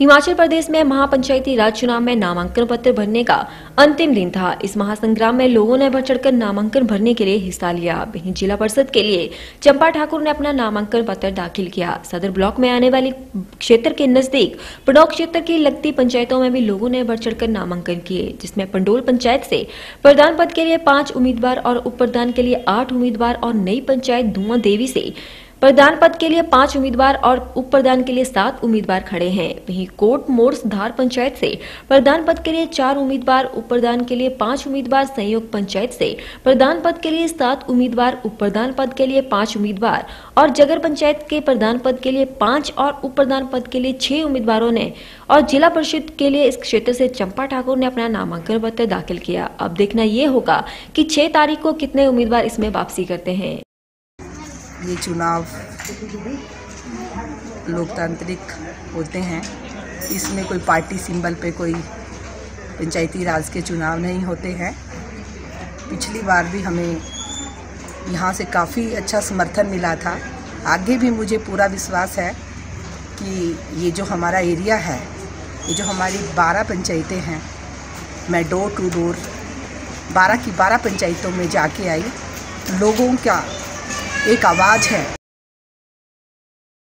हिमाचल प्रदेश में महापंचायती राज चुनाव में नामांकन पत्र भरने का अंतिम दिन था। इस महासंग्राम में लोगों ने बढ़ चढ़कर नामांकन भरने के लिए हिस्सा लिया। वहीं जिला परिषद के लिए चंपा ठाकुर ने अपना नामांकन पत्र दाखिल किया। सदर ब्लॉक में आने वाली क्षेत्र के नज़दीक पडौक क्षेत्र की लगती पंचायतों में भी लोगों ने बढ़ चढ़कर नामांकन किए, जिसमें पंडोल पंचायत से प्रधान पद के लिए पाँच उम्मीदवार और उप प्रधान के लिए आठ उम्मीदवार और नई पंचायत धुआँ देवी से प्रधान पद के लिए पाँच उम्मीदवार और उप प्रधान के लिए सात उम्मीदवार खड़े हैं। वहीं कोट मोर्स धार पंचायत से प्रधान पद के लिए चार उम्मीदवार उप प्रधान के लिए पाँच उम्मीदवार, संयोग पंचायत से प्रधान पद के लिए सात उम्मीदवार उप प्रधान पद के लिए पाँच उम्मीदवार और जगर पंचायत के प्रधान पद के लिए पाँच और उप प्रधान पद के लिए छह उम्मीदवारों ने और जिला परिषद के लिए इस क्षेत्र से चंपा ठाकुर ने अपना नामांकन पत्र दाखिल किया। अब देखना ये होगा कि छह तारीख को कितने उम्मीदवार इसमें वापसी करते हैं। ये चुनाव लोकतांत्रिक होते हैं। इसमें कोई पार्टी सिंबल पे कोई पंचायती राज के चुनाव नहीं होते हैं। पिछली बार भी हमें यहाँ से काफ़ी अच्छा समर्थन मिला था। आगे भी मुझे पूरा विश्वास है कि ये जो हमारा एरिया है, ये जो हमारी बारह पंचायतें हैं, मैं डोर टू डोर बारह की बारह पंचायतों में जाके आई। लोगों का एक आवाज़ है।